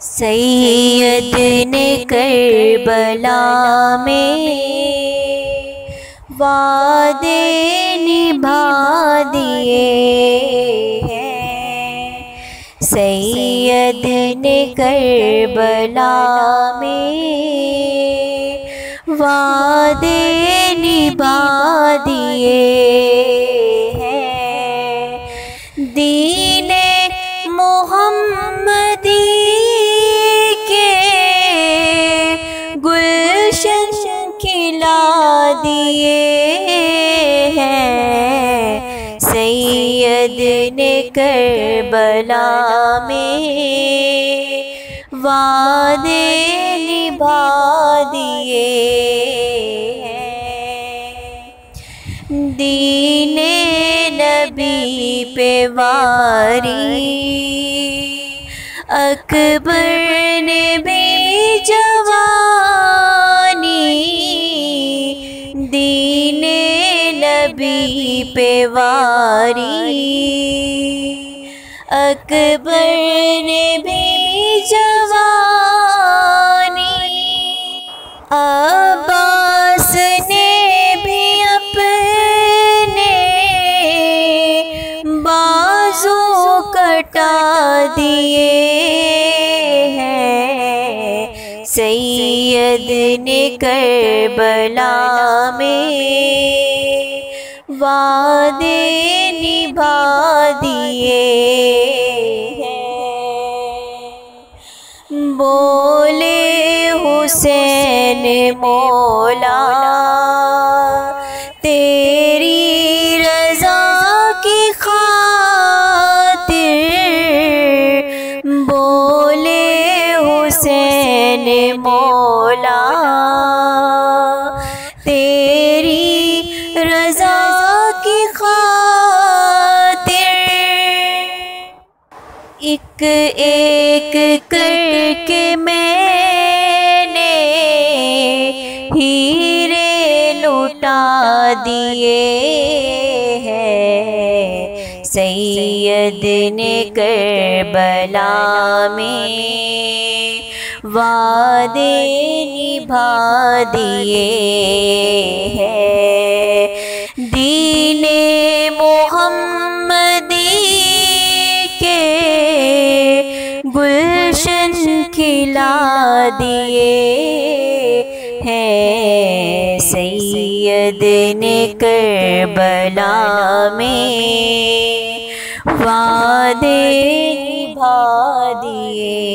सैयद ने करबला में वादे निभा दिए सैयद ने करबला में वादे निभा दिए दिए हैं। सैयद ने करबला में वादे निभा दिए हैं। दीने नबी पे वारी, अकबर ने भी जवानी पे वारी। अकबर ने भी जवानी। अब्बास ने भी अपने बाजू कटा दिए हैं। सैयद ने करबला में वादे निभा दिए हैं। बोले हुसैन मौला तेरी रज़ा की खातिर। बोले हुसैन मौला एक एक करके मैंने हीरे लुटा दिए हैं। सैयद ने करबला में वादे निभा दिए खिला दिए हैं सैयद ने करबला में। वादे निभा दिए